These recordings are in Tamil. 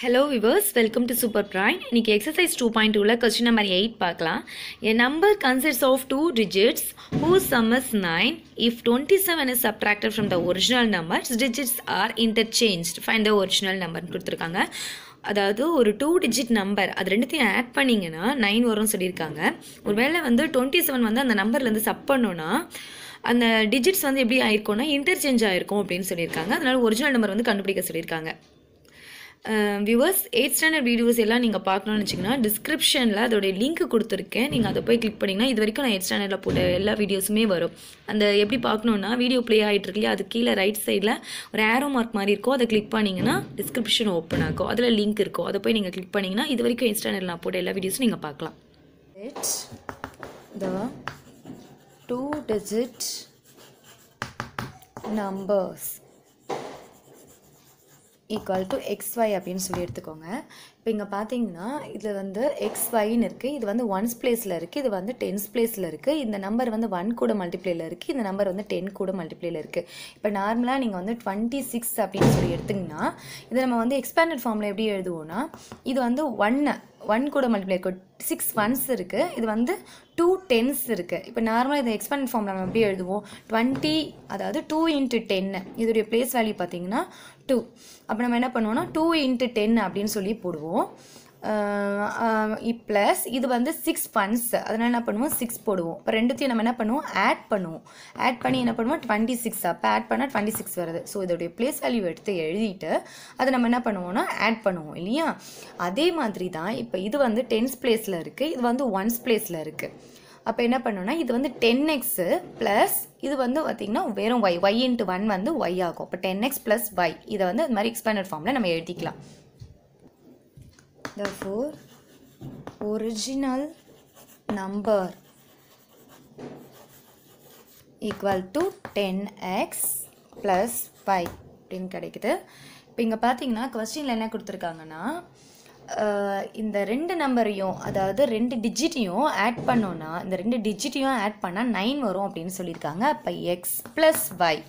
Hello viewers welcome to super brain இன்றைக்கி எக்ஸசைஸ் டூ பாயிண்ட் டூவில் கொஸ்டின் நம்பர் எயிட் பார்க்கலாம். A number consist of two digits whose sum is nine if twenty seven is subtracted from the original numbers digits are interchange find the original நம்பர்னு கொடுத்துருக்காங்க. அதாவது ஒரு டூ டிஜிட் நம்பர் அது ரெண்டுத்தையும் ஆட் பண்ணிங்கன்னா நைன் வரும்னு சொல்லியிருக்காங்க. ஒருவேளை வந்து டுவெண்ட்டி செவன் வந்து அந்த நம்பர்லேருந்து சப் பண்ணோன்னா அந்த டிஜிட்ஸ் வந்து எப்படி ஆயிருக்கும்னா இன்டர்சேஞ்ச் ஆயிருக்கும் அப்படின்னு சொல்லியிருக்காங்க. அதனால ஒரிஜினல் நம்பர் வந்து கண்டுபிடிக்க சொல்லியிருக்காங்க. வியூவர்ஸ் எயிட் ஸ்டாண்டர்ட் வீடியோஸ் எல்லாம் நீங்கள் பார்க்கணும்னு வச்சிங்கன்னா டிஸ்கிரிப்ஷனில் அதோடைய லிங்க் கொடுத்துருக்கேன். நீங்கள் அதை போய் கிளிக் பண்ணிங்கன்னா இது வரைக்கும் நான் எயிட் ஸ்டாண்டர்டில் போட்ட எல்லா வீடியோஸுமே வரும். அந்த எப்படி பார்க்கணுன்னா வீடியோ ப்ளே ஆகிட்டு இருக்கு அது கீழே ரைட் சைடில் ஒரு ஆரோ மார்க் மாதிரி இருக்கும். அதை கிளிக் பண்ணிங்கன்னா டிஸ்கிரிப்ஷன் ஓப்பன் ஆகும். அதில் லிங்க் இருக்கும். அதை போய் நீங்கள் கிளிக் பண்ணிங்கன்னா இது வரைக்கும் எயிட் ஸ்டாண்டர்டில் நான் போட்ட எல்லா வீடியோஸும் நீங்கள் பார்க்கலாம். The two digit numbers. Equal to x y அப்படின்னு சொல்லி எடுத்துக்கோங்க. இப்போ இங்கே பார்த்தீங்கன்னா இது வந்து எக்ஸ் ஒய்ன்னு இருக்குது இது வந்து ஒன்ஸ் பிளேஸில் இருக்குது இது வந்து டென்ஸ் பிளேஸில் இருக்குது இந்த நம்பர் வந்து ஒன் கூட மல்டிப்ளேயில் இருக்குது இந்த நம்பர் வந்து டென் கூட மல்டிப்ளேயில் இருக்குது இப்போ நார்மலாக நீங்கள் வந்து டுவெண்ட்டி சிக்ஸ் அப்படின்னு சொல்லி எடுத்திங்கன்னா இதை நம்ம வந்து எக்ஸ்பேண்டட் ஃபார்மில் எப்படி எழுதுவோம்னா இது வந்து ஒன்று ஒன் கூட மல்டிப்ளை இருக்கும் சிக்ஸ் ஒன்ஸ் இருக்குது இது வந்து டூ டென்ஸ் இருக்குது இப்போ நார்மலாக இதை எக்ஸ்பேண்ட் ஃபார்மில் நம்ம எப்படி எழுதுவோம். டுவெண்ட்டி அதாவது டூ இன்ட்டு டென்னு இதோடைய பிளேஸ் வேல்யூ பார்த்தீங்கன்னா டூ அப்போ நம்ம என்ன பண்ணுவோம்னா டூ இன்ட்டு டென் அப்படின்னு சொல்லி போடுவோம். ப்ளஸ் இது வந்து சிக்ஸ் ஃபன்ஸ் அதனால் என்ன பண்ணுவோம்? சிக்ஸ் போடுவோம். இப்போ ரெண்டுத்தையும் நம்ம என்ன பண்ணுவோம்? ஆட் பண்ணுவோம். ஆட் பண்ணி என்ன பண்ணுவோம்? டுவெண்ட்டி சிக்ஸ் அப்போ ஆட் பண்ணால் டுவெண்ட்டி சிக்ஸ் வருது. ஸோ இதோடைய பிளேஸ் வேல்யூ எடுத்து எழுதிட்டு அதை நம்ம என்ன பண்ணுவோம்னா ஆட் பண்ணுவோம். இல்லையா? அதே மாதிரி தான் இப்போ இது வந்து டென்ஸ் பிளேஸில் இருக்குது இது வந்து ஒன்ஸ் பிளேஸில் இருக்குது அப்போ என்ன பண்ணோன்னா இது வந்து டென் எக்ஸு ப்ளஸ் இது வந்து பார்த்திங்கன்னா வெறும் ஒய் ஒய் இன்ட்டு ஒன் வந்து ஒய் ஆகும். இப்போ டென் எக்ஸ் ப்ளஸ் ஒய் இதை வந்து அது மாதிரி எக்ஸ்பேண்டட் ஃபார்மில் நம்ம எழுதிக்கலாம். Therefore original number equal to 10x plus 5 அப்படின்னு கிடைக்குது. இப்போ இங்கே பார்த்தீங்கன்னா கொஸ்டினில் என்ன கொடுத்துருக்காங்கன்னா இந்த ரெண்டு நம்பரையும் அதாவது ரெண்டு டிஜிட்டையும் ஆட் பண்ணோன்னா இந்த ரெண்டு டிஜிட்டையும் ஆட் பண்ணால் நைன் வரும் அப்படின்னு சொல்லியிருக்காங்க. அப்போ எக்ஸ் ப்ளஸ் ஒய்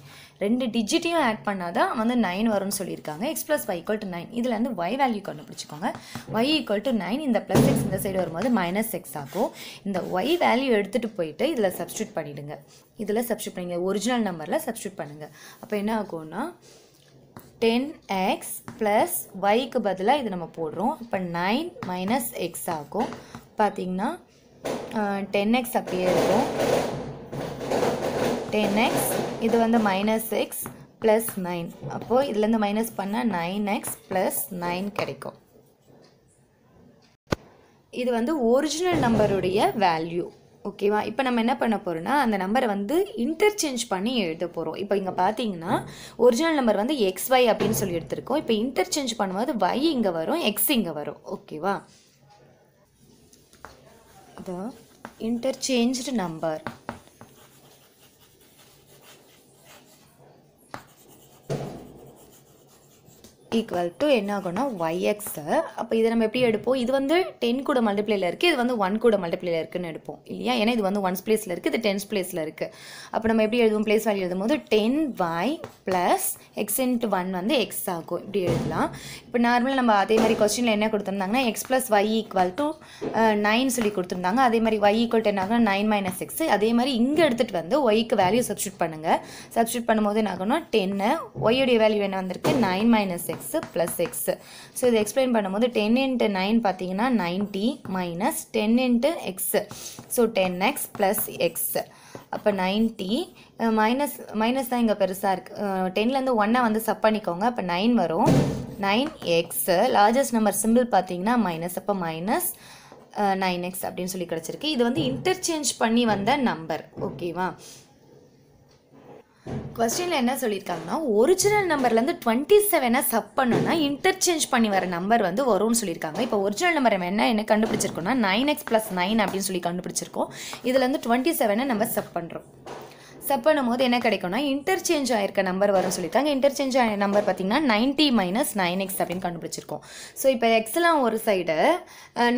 ரெண்டு டிஜிட்டையும் ஆட் பண்ணால் தான் வந்து நைன் வரும்னு சொல்லியிருக்காங்க. X plus y equal to nine இதில் வந்து ஒய் வேல்யூ கண்டுபிடிச்சிக்கோங்க. ஒய் ஈக்குவல் டு நைன் இந்த ப்ளஸ் எக்ஸ் இந்த சைடு வரும்போது மைனஸ் எக்ஸ் ஆகும். இந்த ஒய் வேல்யூ எடுத்துகிட்டு போயிட்டு இதில் சப்ஸ்டியூட் பண்ணிவிடுங்க இதில் சப்ஸ்டியூட் பண்ணிங்க ஒரிஜினல் நம்பரில் சப்ஸ்டியூட் பண்ணுங்கள் அப்போ என்ன ஆகும்னா டென் எக்ஸ் ப்ளஸ் ஒய்க்கு பதிலாக இது நம்ம போடுறோம். இப்போ நைன் மைனஸ் எக்ஸ் ஆகும். பார்த்தீங்கன்னா டென் எக்ஸ் அப்படியே இருக்கும். டென் எக்ஸ் இது வந்து மைனஸ் எக்ஸ் ப்ளஸ் நைன் அப்போது இதுலேருந்து மைனஸ் பண்ணால் நைன் எக்ஸ் ப்ளஸ் நைன் கிடைக்கும். இது வந்து ஒரிஜினல் நம்பருடைய வேல்யூ ஓகேவா இப்போ நம்ம என்ன பண்ண போகிறோம்னா அந்த நம்பரை வந்து இன்டர்சேஞ்ச் பண்ணி எழுத போகிறோம் இப்போ இங்கே பார்த்தீங்கன்னா ஒரிஜினல் நம்பர் வந்து எக்ஸ் ஒய் அப்படின்னு சொல்லி எடுத்திருக்கோம். இப்போ இன்டர்சேஞ்ச் பண்ணும்போது ஒய் இங்கே வரும் எக்ஸ் இங்கே வரும். ஓகேவா the interchanged number equal to என்ன ஆகும்னா ஒய்எக்ஸ் அப்போ இதை நம்ம எப்படி எடுப்போம்? இது வந்து டென் கூட மல்டிப்ளையில் இருக்குது இது வந்து ஒன் கூட மல்டிப்ளையில் இருக்குன்னு எடுப்போம். இல்லையா? ஏன்னா இது வந்து ஒன்ஸ் பிளேஸில் இருக்குது இது டென்ஸ் பிளேஸில் இருக்குது அப்போ நம்ம எப்படி எழுதுவோம்? பிளேஸ் வேல்யூ எழுதும் போது ten y plus x into one வந்து எக்ஸ் ஆகும். இப்படி எழுதலாம். இப்போ நார்மலாக நம்ம அதே மாதிரி கொஸ்டினில் என்ன கொடுத்துருந்தாங்கன்னா x plus y equal to nine சொல்லி கொடுத்துருந்தாங்க. அதே மாதிரி ஒய் ஈக்குவல் டென் ஆகும் நைன் மைனஸ் எக்ஸ் அதே மாதிரி இங்கே எடுத்துகிட்டு வந்து ஒய்க்கு வேல்யூ சப்ஸ்டியூட் பண்ணுங்கள் சப்ஸ்டியூட் பண்ணும்போது என்ன ஆகும்னா டென்னு ஒய்யுடைய வேல்யூ என்ன வந்திருக்கு? Nine minus x plus x so இதை எக்ஸ்பிளைன் பண்ணும்போது டென் இன்ட்டு நைன் பார்த்தீங்கன்னா ninety minus ten into x so ten x plus x அப்போ நைன்ட்டி மைனஸ் மைனஸ் தான் இங்கே பெருசாக இருக்குது டென்லேருந்து ஒன்னை வந்து சப் பண்ணிக்கோங்க. அப்போ நைன் வரும். Nine x largest number simple பார்த்தீங்கன்னா மைனஸ் அப்போ மைனஸ் நைன் எக்ஸ் அப்படின்னு சொல்லி கிடச்சிருக்கு. இது வந்து இன்டர்சேஞ்ச் பண்ணி வந்த நம்பர் ஓகேவா கொஸ்டினில் என்ன சொல்லியிருக்காங்கன்னா ஒரிஜினல் நம்பர்லேருந்து டுவெண்ட்டி செவனை சப் பண்ணோன்னா இன்டர்சேஞ்ச் பண்ணி வர நம்பர் வந்து வரும்னு சொல்லியிருக்காங்க இப்போ ஒரிஜினல் நம்பர் நம்ம என்ன என்ன கண்டுபிடிச்சிருக்கோம்னா நைன் எக்ஸ் ப்ளஸ் நைன் அப்படின்னு சொல்லி கண்டுபிடிச்சிருக்கோம். இதுலேருந்து டுவெண்ட்டி செவனை நம்ம சப் பண்ணுறோம் சப் பண்ணும்போது என்ன கிடைக்கும்னா இன்டர்சேஞ்ச் ஆயிருக்க நம்பர் வரும்னு சொல்லியிருக்காங்க இன்டர்சேஞ்ச் ஆகிற நம்பர் பார்த்தீங்கன்னா நைன்ட்டி மைனஸ் நைன் எக்ஸ் அப்படின்னு கண்டுபிடிச்சிருக்கோம். ஸோ இப்போ எக்ஸ்லாம் ஒரு சைடு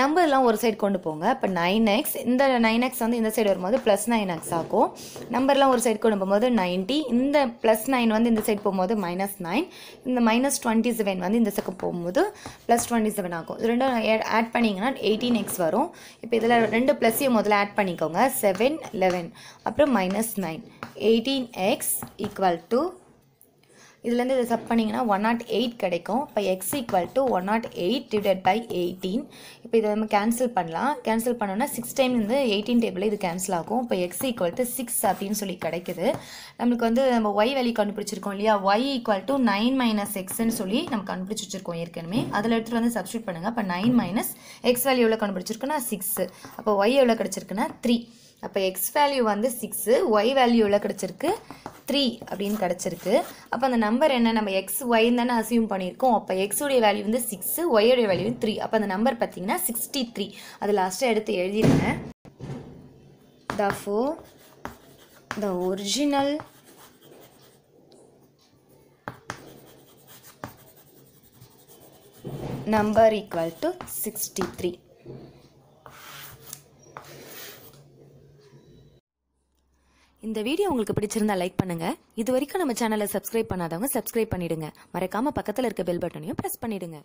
நம்பர்லாம் ஒரு சைடு கொண்டு போங்க. இப்போ நைன் எக்ஸ் இந்த நைன் எக்ஸ் வந்து இந்த சைடு வரும்போது ப்ளஸ் நைன் எக்ஸ் ஆகும். நம்பர்லாம் ஒரு சைடு கொண்டு போகும்போது நைன்ட்டி இந்த ப்ளஸ் நைன் வந்து இந்த சைடு போகும்போது மைனஸ் நைன் இந்த மைனஸ் டுவெண்ட்டி செவன் வந்து இந்த சைடு போகும்போது ப்ளஸ் டுவெண்ட்டி செவன் ஆகும். இது ரெண்டும் ஆட் பண்ணிங்கன்னா எயிட்டீன் எக்ஸ் வரும். இப்போ இதில் ரெண்டு ப்ளஸ்ஸையும் முதல்ல ஆட் பண்ணிக்கோங்க. செவன் லெவன் அப்புறம் minus nine eighteen x equal to இதுலேருந்து இதை சப் பண்ணிங்கன்னா ஒன் நாட் oh எயிட் கிடைக்கும். இப்போ x equal to one naught eight divide by eighteen இப்போ இதை நம்ம கேன்சல் பண்ணலாம். கேன்சல் பண்ணோன்னா சிக்ஸ் டைம் இந்த எயிட்டீன் டேபிளில் இது கேன்சல் ஆகும். இப்போ எக்ஸ் ஈக்குவல் டு சிக்ஸ் அப்படின்னு சொல்லி கிடைக்குது. நம்மளுக்கு வந்து நம்ம ஒய் வேல்யூ கண்டுபிடிச்சிருக்கோம் இல்லையா? Y equal to nine minus எக்ஸ்ன்னு சொல்லி நம்ம கண்டுபிடிச்சி வச்சிருக்கோம் ஏற்கனவே. அதில் எடுத்துகிட்டு வந்து சப்ஸ்டியூட் பண்ணுங்கள் அப்போ நைன் மைனஸ் எக்ஸ் வேல்யூ எவ்வளோ கண்டுபிடிச்சிருக்குன்னா சிக்ஸ் அப்போ ஒய் எவ்வளோ கிடச்சிருக்குன்னா த்ரீ அப்போ எக்ஸ் வேல்யூ வந்து சிக்ஸு ஒய் வேல்யூ எவ்வளோ கிடச்சிருக்கு? த்ரீ அப்படின்னு கிடச்சிருக்கு. அப்போ அந்த நம்பர் என்ன? நம்ம எக்ஸ் ஒய்ன்னு தானே அசியூம் பண்ணியிருக்கோம். அப்போ எக்ஸுடைய வேல்யூ வந்து சிக்ஸு ஒய்யுடைய வேல்யூ த்ரீ அப்போ அந்த நம்பர் பார்த்தீங்கன்னா சிக்ஸ்டி த்ரீ அது லாஸ்ட்டாக எடுத்து எழுதிருங்க. Therefore the original number equal equal sixty three இந்த வீடியோ உங்களுக்கு பிடிச்சிருந்தா லைக் பண்ணுங்க. இது வரைக்கும் நம்ம சேனலை சப்ஸ்கிரைப் பண்ணாதவங்க சப்ஸ்கிரைப் பண்ணிடுங்க. மறக்காம பக்கத்தில் இருக்க பெல் பட்டனையும் ப்ரெஸ் பண்ணிடுங்க.